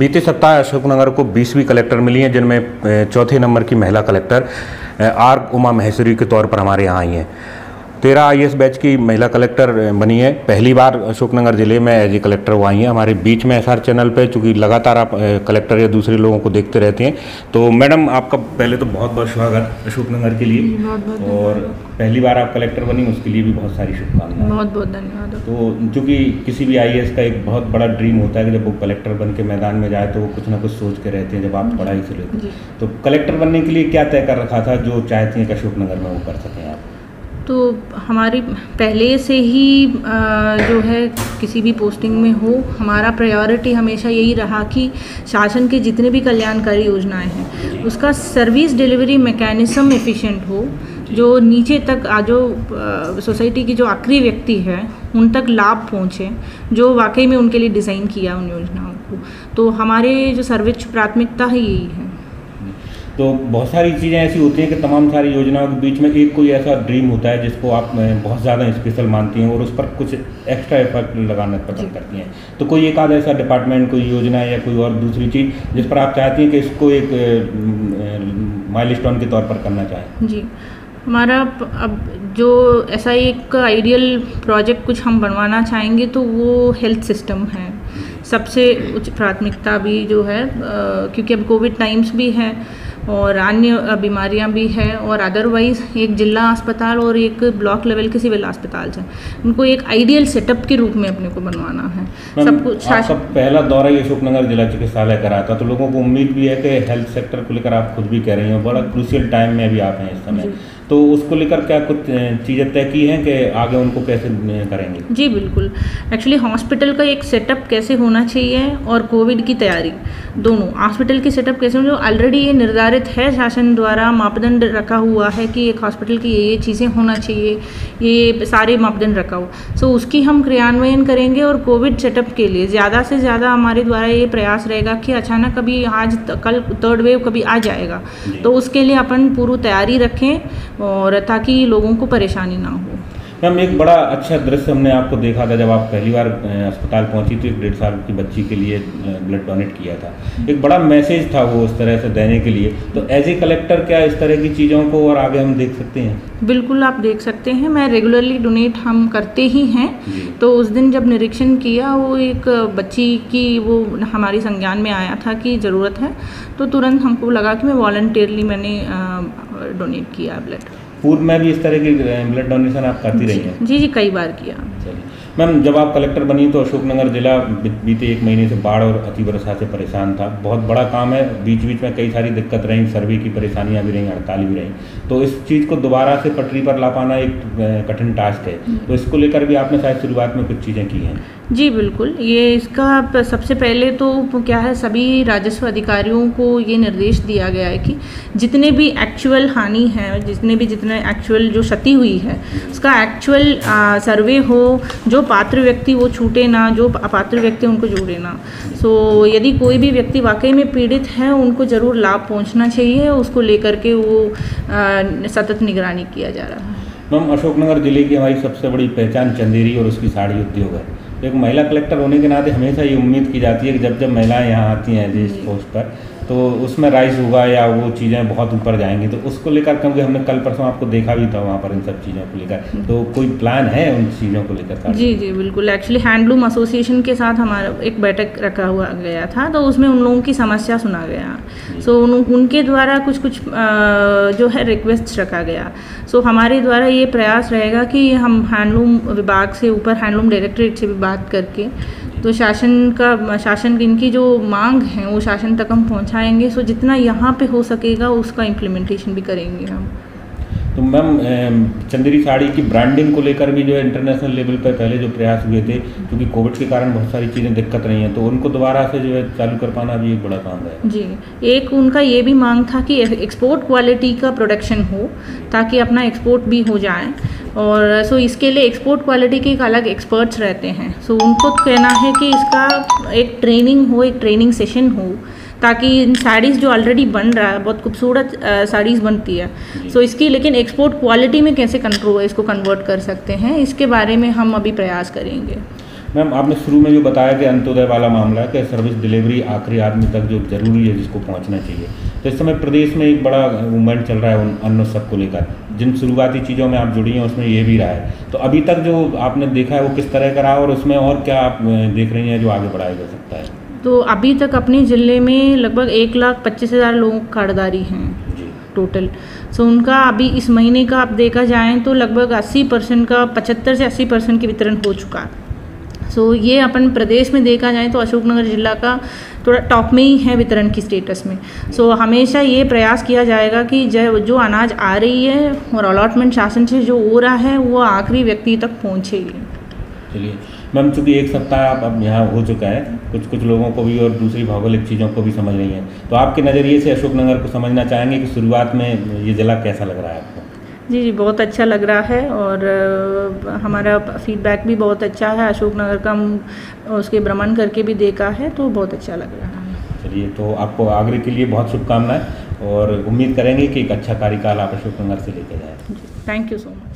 बीते सप्ताह अशोकनगर को बीसवीं कलेक्टर मिली हैं, जिनमें चौथे नंबर की महिला कलेक्टर आर उमा महेश्वरी के तौर पर हमारे यहाँ आई हैं। तेरह आई बैच की महिला कलेक्टर बनी है। पहली बार अशोकनगर ज़िले में एज ए कलेक्टर वो आई हैं। हमारे बीच में एसआर चैनल पे चूँकि लगातार आप कलेक्टर या दूसरे लोगों को देखते रहते हैं। तो मैडम आपका पहले तो बहुत बहुत स्वागत अशोकनगर के लिए। बहुत बहुत और पहली बार आप कलेक्टर बनी उसके लिए भी बहुत सारी शुभकामनाएँ। बहुत बहुत धन्यवाद। तो चूँकि किसी भी आईएएस का एक बहुत बड़ा ड्रीम होता है कि जब वो कलेक्टर बन के मैदान में जाए तो वो कुछ ना कुछ सोच के रहते हैं जब आप पढ़ाई से लेते तो कलेक्टर बनने के लिए क्या तय कर रखा था जो चाहती हैं कि अशोकनगर में वो कर सकें? तो हमारी पहले से ही जो है, किसी भी पोस्टिंग में हो, हमारा प्रायोरिटी हमेशा यही रहा कि शासन के जितने भी कल्याणकारी योजनाएँ हैं, उसका सर्विस डिलीवरी मैकेनिज्म एफिशिएंट हो, जो नीचे तक जो सोसाइटी की जो आखिरी व्यक्ति है, उन तक लाभ पहुँचे, जो वाकई में उनके लिए डिज़ाइन किया उन योजनाओं को। तो हमारे जो सर्वोच्च प्राथमिकता है यही है। तो बहुत सारी चीज़ें ऐसी होती हैं कि तमाम सारी योजनाओं के बीच में एक कोई ऐसा ड्रीम होता है जिसको आप बहुत ज़्यादा स्पेशल मानती हैं और उस पर कुछ एक्स्ट्रा एफर्ट लगाना पसंद करती हैं। तो कोई एक आध ऐसा डिपार्टमेंट कोई योजना या कोई और दूसरी चीज़ जिस पर आप चाहती हैं कि इसको एक माइल के तौर पर करना चाहें। जी। हमारा अब जो ऐसा एक आइडियल प्रोजेक्ट कुछ हम बनवाना चाहेंगे तो वो हेल्थ सिस्टम है। सबसे उच्च प्राथमिकता भी जो है क्योंकि अब कोविड टाइम्स भी है और अन्य बीमारियाँ भी है और अदरवाइज़ एक जिला अस्पताल और एक ब्लॉक लेवल के सिविल अस्पताल है। उनको एक आइडियल सेटअप के रूप में अपने को बनवाना है। सब कुछ सब पहला दौरा ये अशोकनगर जिला चिकित्सालय करा था तो लोगों को उम्मीद भी है कि हेल्थ सेक्टर को लेकर आप खुद भी कह रही हो। बड़ा क्रूशियल टाइम में भी आप हैं इस समय। तो उसको लेकर क्या कुछ चीज़ें तय की हैं कि आगे उनको कैसे करेंगे? जी बिल्कुल। एक्चुअली हॉस्पिटल का एक सेटअप कैसे होना चाहिए और कोविड की तैयारी? दोनों। हॉस्पिटल की सेटअप कैसे जो ऑलरेडी ये निर्धारित है शासन द्वारा मापदंड रखा हुआ है कि एक हॉस्पिटल की ये ये चीज़ें होना चाहिए ये सारे मापदंड रखा हुआ। सो उसकी हम क्रियान्वयन करेंगे और कोविड सेटअप के लिए। ज़्यादा से ज़्यादा हमारे द्वारा ये प्रयास रहेगा कि अचानक कभी आज कल थर्ड वेव कभी आ जाएगा। तो उसके लिए अपन पूरी तैयारी रखें। और ताकि लोगों को परेशानी ना हो। मैम एक बड़ा अच्छा दृश्य हमने आपको देखा था जब आप पहली बार अस्पताल पहुँची थी एक डेढ़ साल की बच्ची के लिए ब्लड डोनेट किया था। एक बड़ा मैसेज था वो उस तरह से देने के लिए। तो एज ए कलेक्टर क्या इस तरह की चीज़ों को और आगे हम देख सकते हैं? बिल्कुल आप देख सकते हैं मैं रेगुलरली डोनेट हम करते ही हैं। तो उस दिन जब निरीक्षण किया वो एक बच्ची की वो हमारी संज्ञान में आया था कि ज़रूरत है तो तुरंत हमको लगा कि मैं वॉल्टियरली मैंने डोनेट किया ब्लड पूर्व में भी इस तरह की ब्लड डोनेशन आप करती रही हैं? जी जी कई बार किया। मैम जब आप कलेक्टर बनी तो अशोकनगर जिला बीते एक महीने से बाढ़ और अति वर्षा से परेशान था। बहुत बड़ा काम है। बीच बीच में कई सारी दिक्कत रही सर्वे की परेशानियाँ भी रहीं हड़ताल भी रहीं। तो इस चीज़ को दोबारा से पटरी पर ला पाना एक कठिन टास्क है। तो इसको लेकर भी आपने शायद शुरुआत में कुछ चीज़ें की हैं? जी बिल्कुल। ये इसका सबसे पहले तो क्या है सभी राजस्व अधिकारियों को ये निर्देश दिया गया है कि जितने भी एक्चुअल हानि है जितने भी जितने एक्चुअल जो क्षति हुई है उसका एक्चुअल सर्वे हो जो पात्र व्यक्ति वो छूटे ना जो अपात्र व्यक्ति उनको जोड़े ना। सो यदि कोई भी व्यक्ति वाकई में पीड़ित है उनको ज़रूर लाभ पहुँचना चाहिए उसको लेकर के वो आ, सतत निगरानी किया जा रहा है। मैम अशोकनगर ज़िले की हमारी सबसे बड़ी पहचान चंदेरी और उसकी साड़ी उद्योग है। एक महिला कलेक्टर होने के नाते हमेशा ये उम्मीद की जाती है कि जब जब महिलाएँ यहाँ आती हैं, जिस पोस्ट पर तो उसमें राइज होगा या वो चीज़ें बहुत ऊपर जाएँगी तो उसको लेकर क्योंकि हमने कल परसों आपको देखा भी था वहाँ पर इन सब चीज़ों को लेकर। तो कोई प्लान है उन चीज़ों को लेकर जी जी बिल्कुल। एक्चुअली हैंडलूम एसोसिएशन के साथ हमारा एक बैठक रखा हुआ गया था तो उसमें उन लोगों की समस्या सुना गया। सो उन, उनके द्वारा कुछ कुछ जो है रिक्वेस्ट रखा गया। सो so, हमारे द्वारा ये प्रयास रहेगा कि हम हैंडलूम विभाग से ऊपर हैंडलूम डायरेक्टरेट से भी बात करके तो शासन का शासन इनकी जो मांग है वो शासन तक हम पहुंचाएँगे। सो जितना यहाँ पे हो सकेगा उसका इम्प्लीमेंटेशन भी करेंगे हम। तो मैम चंदेरी साड़ी की ब्रांडिंग को लेकर भी जो है इंटरनेशनल लेवल पर पहले जो प्रयास हुए थे क्योंकि कोविड के कारण बहुत सारी चीज़ें दिक्कत रही हैं तो उनको दोबारा से जो है चालू कर पाना भी एक बड़ा काम है। जी। एक उनका ये भी मांग था कि एक्सपोर्ट क्वालिटी का प्रोडक्शन हो ताकि अपना एक्सपोर्ट भी हो जाए। और सो इसके लिए एक्सपोर्ट क्वालिटी के एक अलग एक्सपर्ट्स रहते हैं। सो उनको कहना है कि इसका एक ट्रेनिंग हो एक ट्रेनिंग सेशन हो ताकि इन साड़ीज़ जो ऑलरेडी बन रहा है बहुत खूबसूरत साड़ीज़ बनती है। सो so, इसकी लेकिन एक्सपोर्ट क्वालिटी में कैसे कंट्रोल इसको कन्वर्ट कर सकते हैं इसके बारे में हम अभी प्रयास करेंगे। मैम आपने शुरू में जो बताया कि अंत्योदय वाला मामला है कि सर्विस डिलीवरी आखिरी आदमी तक जो ज़रूरी है जिसको पहुँचना चाहिए। तो इस समय प्रदेश में एक बड़ा मूवमेंट चल रहा है उन अन्न उत्सव को लेकर। जिन शुरुआती चीज़ों में आप जुड़ी हैं उसमें ये भी रहा है। तो अभी तक जो आपने देखा है वो किस तरह का रहा और उसमें और क्या आप देख रही हैं जो आगे बढ़ाया जा सकता है? तो अभी तक अपने ज़िले में लगभग एक लाख पच्चीस हज़ार लोगों कार्डदारी हैं जी। टोटल। सो उनका अभी इस महीने का आप देखा जाए तो लगभग 80 परसेंट का 75 से 80 परसेंट की वितरण हो चुका है। सो so, ये अपन प्रदेश में देखा जाए तो अशोकनगर जिला का थोड़ा टॉप में ही है वितरण की स्टेटस में। सो so, हमेशा ये प्रयास किया जाएगा कि जो जो अनाज आ रही है और अलॉटमेंट शासन से जो हो रहा है वो आखिरी व्यक्ति तक पहुँचे चलिए मैम चूँकि एक सप्ताह आप अब यहाँ हो चुका है कुछ कुछ लोगों को भी और दूसरी भौगोलिक चीज़ों को भी समझ रही हैं। तो आपके नज़रिए से अशोकनगर को समझना चाहेंगे कि शुरुआत में ये ज़िला कैसा लग रहा है आपको? जी जी बहुत अच्छा लग रहा है और हमारा फीडबैक भी बहुत अच्छा है। अशोकनगर का हम उसके भ्रमण करके भी देखा है तो बहुत अच्छा लग रहा है। चलिए तो आपको आगरे के लिए बहुत शुभकामनाएँ और उम्मीद करेंगे कि एक अच्छा कार्यकाल आप अशोकनगर से लेकर जाए। Thank you so much